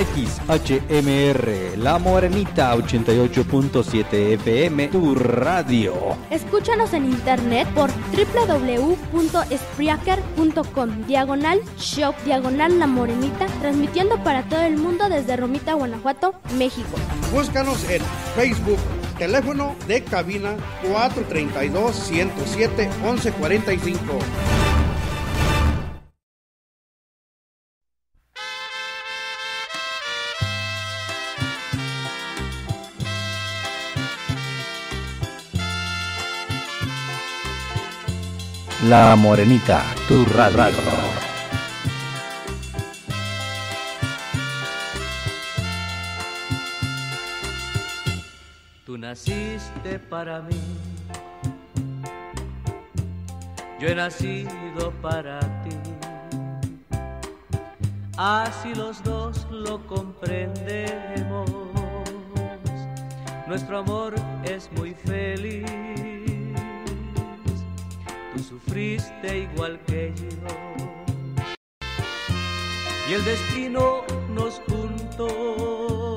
XHMR, La Morenita 88.7 FM, tu radio. Escúchanos en internet por www.spreaker.com, diagonal shop, diagonal La Morenita, transmitiendo para todo el mundo desde Romita, Guanajuato, México. Búscanos en Facebook Teléfono de cabina 432-107-1145. La Morenita, tu radio. Tú naciste para mí, yo he nacido para ti. Así los dos lo comprendemos. Nuestro amor es muy feliz sufriste igual que yo. Y el destino nos juntó.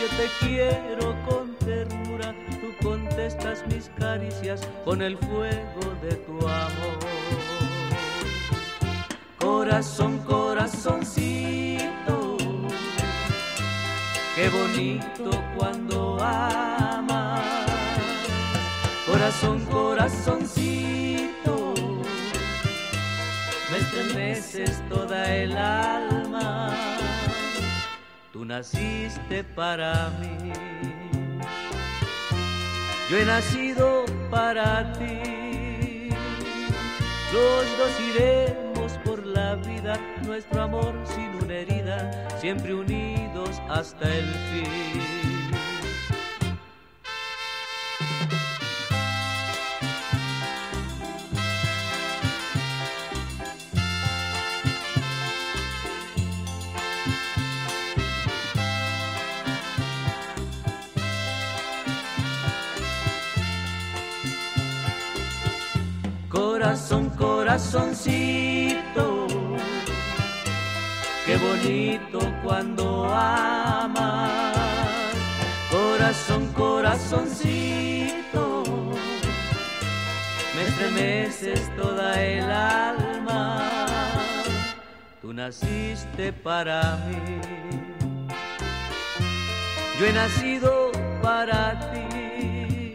Yo te quiero con ternura, tú contestas mis caricias con el fuego de tu amor. Corazón, corazoncito, qué bonito cuando corazón, corazoncito, me estremeces toda el alma. Tú naciste para mí, yo he nacido para ti. Los dos iremos por la vida, nuestro amor sin una herida, siempre unidos hasta el fin. Corazón, corazoncito. Qué bonito cuando amas, corazón, corazoncito. Me estremeces toda el alma. Tú naciste para mí. Yo he nacido para ti.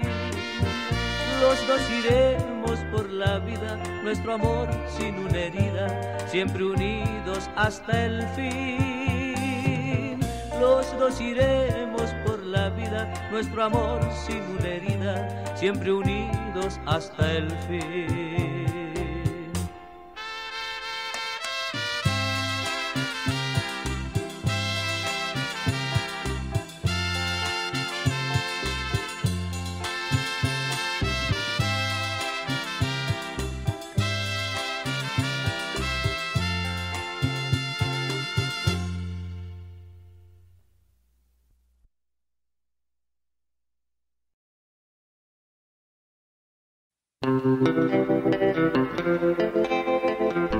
Los dos iremos por la vida, nuestro amor sin una herida, siempre unidos hasta el fin. Los dos iremos por la vida, nuestro amor sin una herida, siempre unidos hasta el fin.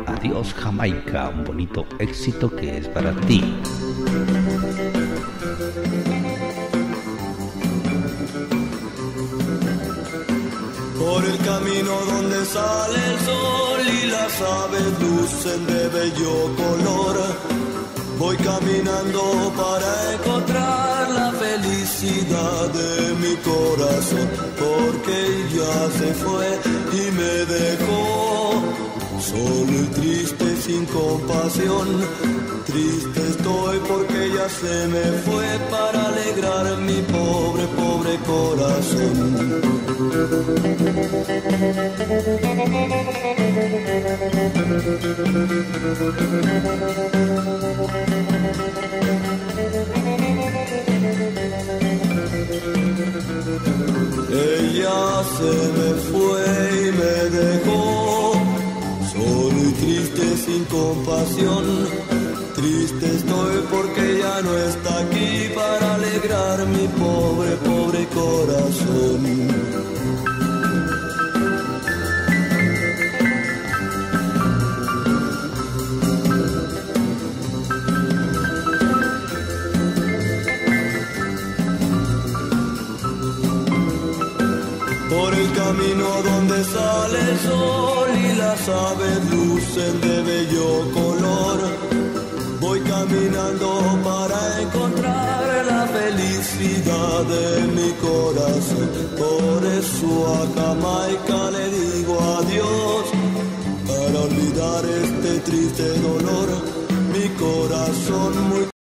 Adiós Jamaica, un bonito éxito que es para ti. Por el camino donde sale el sol y las aves lucen de bello color, voy caminando para encontrar la felicidad de mi corazón, porque ya se fue y me dejó solo y triste sin compasión. Triste estoy porque ya se me fue para alegrar mi pobre, pobre corazón. sin compasión. Triste estoy porque ya no está aquí para alegrar mi pobre, pobre corazón. Por el camino sale el sol y las aves lucen de bello color. Voy caminando para encontrar la felicidad de mi corazón. Por eso a Jamaica le digo adiós. Para olvidar este triste dolor, mi corazón muy